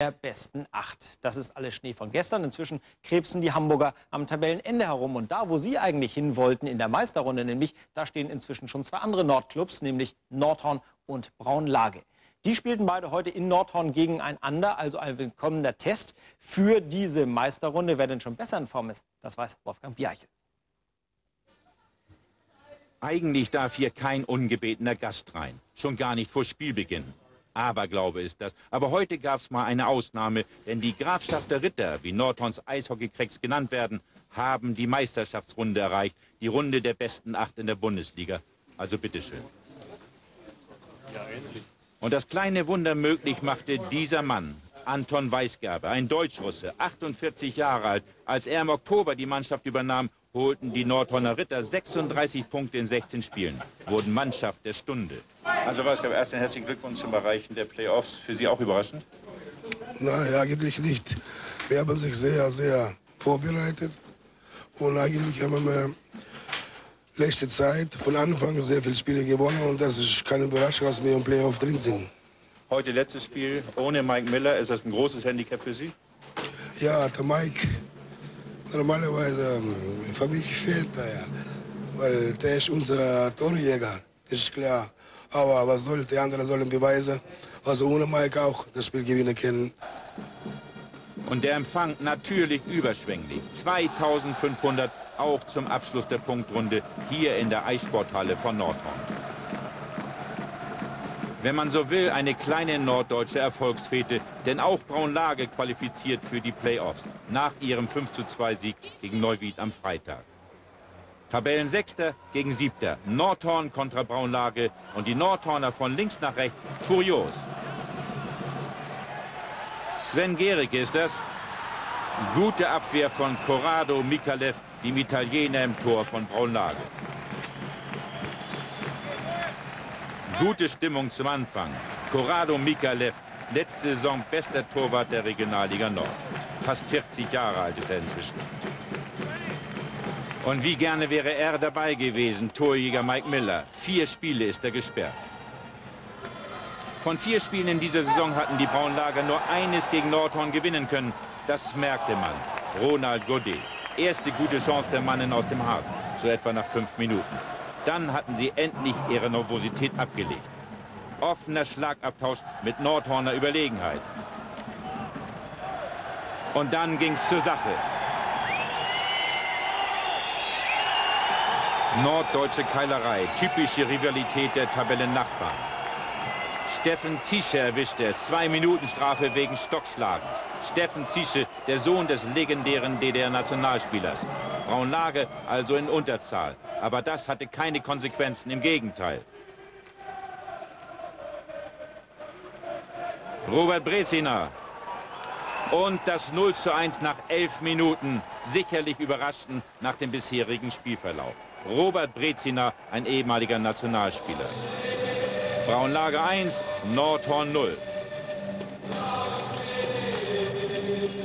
der besten acht. Das ist alles Schnee von gestern. Inzwischen krebsen die Hamburger am Tabellenende herum. Und da, wo sie eigentlich hin wollten in der Meisterrunde, nämlich, da stehen inzwischen schon zwei andere Nordclubs, nämlich Nordhorn und Braunlage. Die spielten beide heute in Nordhorn gegeneinander, also ein willkommener Test für diese Meisterrunde. Wer denn schon besser in Form ist, das weiß Wolfgang Biarche. Eigentlich darf hier kein ungebetener Gast rein, schon gar nicht vor Spielbeginn. Aberglaube ist das. Aber heute gab es mal eine Ausnahme, denn die Grafschaft der Ritter, wie Nordhorns Eishockeycracks genannt werden, haben die Meisterschaftsrunde erreicht. Die Runde der besten acht in der Bundesliga. Also bitteschön. Ja. Und das kleine Wunder möglich machte dieser Mann, Anton Weisgerber, ein Deutschrusse, 48 Jahre alt. Als er im Oktober die Mannschaft übernahm, holten die Nordhorner Ritter 36 Punkte in 16 Spielen, wurden Mannschaft der Stunde. Also Weisgerber, erst einen herzlichen Glückwunsch zum Erreichen der Playoffs. Für Sie auch überraschend? Nein, eigentlich nicht. Wir haben sich sehr, sehr vorbereitet und eigentlich haben wir letzte Zeit von Anfang sehr viele Spiele gewonnen und das ist keine Überraschung, dass wir im Playoff drin sind. Heute letztes Spiel ohne Mike Miller. Ist das ein großes Handicap für Sie? Ja, der Mike, normalerweise ähm, für mich fehlt er ja, weil der ist unser Torjäger, das ist klar. Aber was soll, die anderen sollen beweisen, also ohne Mike auch das Spiel gewinnen können. Und der Empfang natürlich überschwänglich. 2500 auch zum Abschluss der Punktrunde hier in der Eissporthalle von Nordhorn. Wenn man so will, eine kleine norddeutsche Erfolgsfete, denn auch Braunlage qualifiziert für die Playoffs nach ihrem 52 Sieg gegen Neuwied am Freitag. Tabellensechster gegen Siebter, Nordhorn kontra Braunlage und die Nordhorner von links nach rechts furios. Sven Gericke ist das. Gute Abwehr von Corrado Mikalev dem Italiener im Tor von Braunlage. Gute Stimmung zum Anfang. Corrado Mikalev, letzte Saison bester Torwart der Regionalliga Nord. Fast 40 Jahre alt ist er inzwischen. Und wie gerne wäre er dabei gewesen, Torjäger Mike Miller. Vier Spiele ist er gesperrt. Von vier Spielen in dieser Saison hatten die Braunlager nur eines gegen Nordhorn gewinnen können. Das merkte man. Ronald Godet erste gute Chance der Mannen aus dem Harz, so etwa nach fünf Minuten. Dann hatten sie endlich ihre Nervosität abgelegt. Offener Schlagabtausch mit Nordhorner Überlegenheit. Und dann ging's zur Sache. Norddeutsche Keilerei, typische Rivalität der Tabellennachbarn. Steffen Ziesche erwischte es. Zwei Minuten Strafe wegen Stockschlagens. Steffen Ziesche, der Sohn des legendären DDR-Nationalspielers. Braunlage also in Unterzahl. Aber das hatte keine Konsequenzen, im Gegenteil. Robert Brezina. Und das 0 zu 1 nach elf Minuten. Sicherlich überraschten nach dem bisherigen Spielverlauf. Robert Brezina, ein ehemaliger Nationalspieler. Braunlage 1, Nordhorn 0.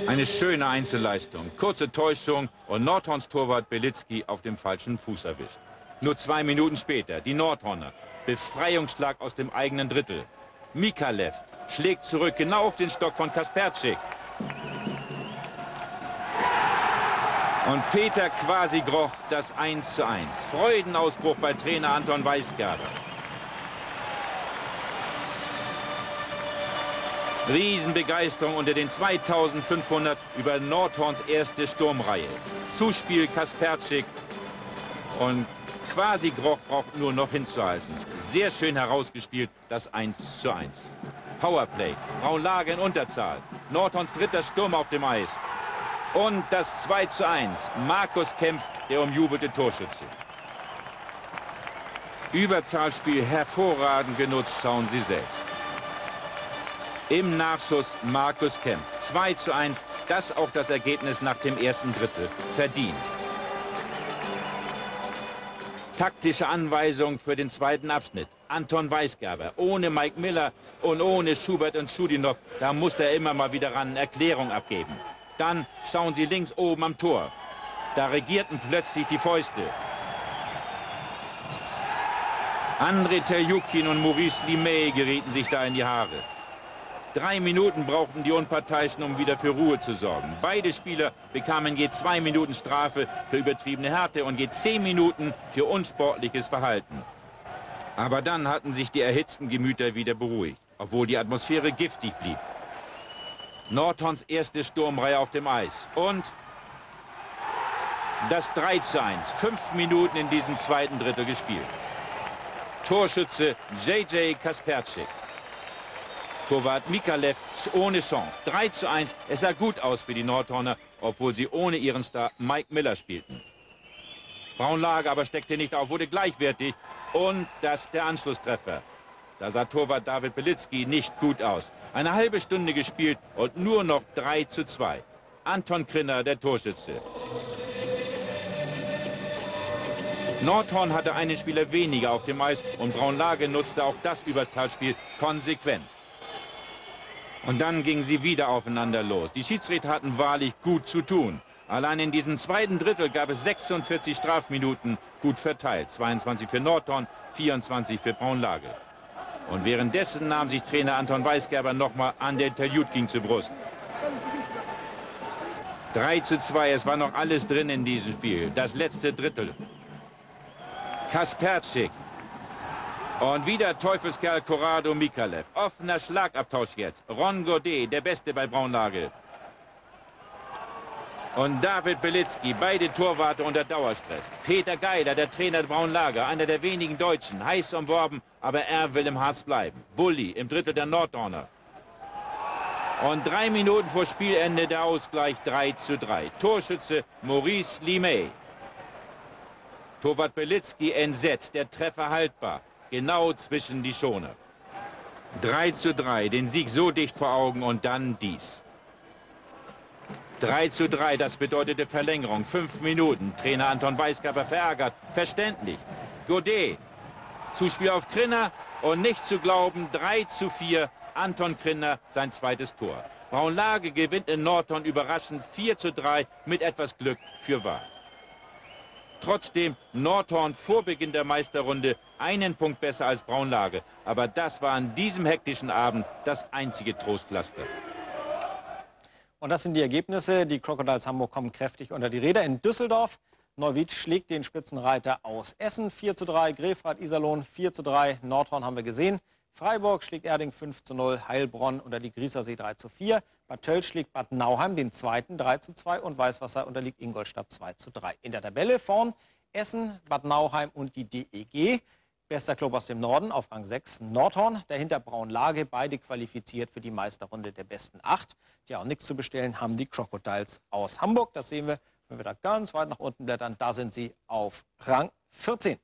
Eine schöne Einzelleistung. Kurze Täuschung und Nordhorns Torwart Belitzky auf dem falschen Fuß erwischt. Nur zwei Minuten später, die Nordhorner. Befreiungsschlag aus dem eigenen Drittel. Mikalev schlägt zurück genau auf den Stock von Kasperczyk. Und Peter quasi groch das 1 zu 1. Freudenausbruch bei Trainer Anton Weisgerber. Riesenbegeisterung unter den 2500 über Nordhorns erste Sturmreihe. Zuspiel Kasperczyk und quasi Groch braucht nur noch hinzuhalten. Sehr schön herausgespielt, das 1 zu 1. Powerplay, Braunlage in Unterzahl. Nordhorns dritter Sturm auf dem Eis. Und das 2 zu 1. Markus kämpft, der umjubelte Torschütze. Überzahlspiel hervorragend genutzt, schauen Sie selbst. Im Nachschuss Markus Kempf. 2 zu 1, das auch das Ergebnis nach dem ersten Drittel. Verdient. Taktische Anweisung für den zweiten Abschnitt. Anton Weisgerber, ohne Mike Miller und ohne Schubert und Schudinow, da muss er immer mal wieder ran Erklärung abgeben. Dann schauen Sie links oben am Tor. Da regierten plötzlich die Fäuste. André Terjukin und Maurice Limay gerieten sich da in die Haare. Drei Minuten brauchten die Unparteiischen, um wieder für Ruhe zu sorgen. Beide Spieler bekamen je zwei Minuten Strafe für übertriebene Härte und je zehn Minuten für unsportliches Verhalten. Aber dann hatten sich die erhitzten Gemüter wieder beruhigt, obwohl die Atmosphäre giftig blieb. Nortons erste Sturmreihe auf dem Eis und das 3 zu 1. Fünf Minuten in diesem zweiten Drittel gespielt. Torschütze J.J. Kasperczyk. Torwart Mikalev ohne Chance. 3 zu 1. Es sah gut aus für die Nordhorner, obwohl sie ohne ihren Star Mike Miller spielten. Braunlager aber steckte nicht auf, wurde gleichwertig. Und das der Anschlusstreffer. Da sah Torwart David Belitzky nicht gut aus. Eine halbe Stunde gespielt und nur noch 3 zu 2. Anton Krinner, der Torschütze. Nordhorn hatte einen Spieler weniger auf dem Eis und Braunlage nutzte auch das Überzahlspiel konsequent. Und dann gingen sie wieder aufeinander los. Die Schiedsrichter hatten wahrlich gut zu tun. Allein in diesem zweiten Drittel gab es 46 Strafminuten gut verteilt. 22 für Nordhorn, 24 für Braunlage. Und währenddessen nahm sich Trainer Anton Weisgerber nochmal an der Taljutkin zur Brust. 3 zu 2, es war noch alles drin in diesem Spiel. Das letzte Drittel. Kasperczyk und wieder Teufelskerl Corrado Mikalev. Offener Schlagabtausch jetzt. Ron Godet, der Beste bei Braunlage. Und David Belitzky, beide Torwarte unter Dauerstress. Peter Geiler, der Trainer der Braunlage, einer der wenigen Deutschen, heiß umworben, aber er will im Harz bleiben. Bulli im Drittel der Norddorner. Und drei Minuten vor Spielende der Ausgleich 3 zu 3. Torschütze Maurice Limay. Torwart Belitzky entsetzt, der Treffer haltbar genau zwischen die Schoner. 3 zu 3, den Sieg so dicht vor Augen und dann dies. 3 zu 3, das bedeutete Verlängerung, fünf Minuten. Trainer Anton Weisgerber verärgert, verständlich. Godet, Zuspiel auf Krinner und nicht zu glauben, 3 zu 4, Anton Krinner sein zweites Tor. Braunlage gewinnt in Nordhorn überraschend 4 zu 3 mit etwas Glück für Wahl. Trotzdem Nordhorn vor Beginn der Meisterrunde einen Punkt besser als Braunlage. Aber das war an diesem hektischen Abend das einzige Trostpflaster. Und das sind die Ergebnisse. Die Crocodiles Hamburg kommen kräftig unter die Räder. In Düsseldorf Neuwied schlägt den Spitzenreiter aus Essen 4 zu 3, Grefrath Iserlohn 4 zu 3, Nordhorn haben wir gesehen. Freiburg schlägt Erding 5 zu 0, Heilbronn unter die Grießersee 3 zu 4, Bad Tölz schlägt Bad Nauheim den zweiten 3 zu 2 und Weißwasser unterliegt Ingolstadt 2 zu 3. In der Tabelle vorn Essen, Bad Nauheim und die DEG. Bester Club aus dem Norden auf Rang 6 Nordhorn, dahinter Braunlage, beide qualifiziert für die Meisterrunde der besten acht. Die auch nichts zu bestellen haben die Crocodiles aus Hamburg. Das sehen wir, wenn wir da ganz weit nach unten blättern. Da sind sie auf Rang 14.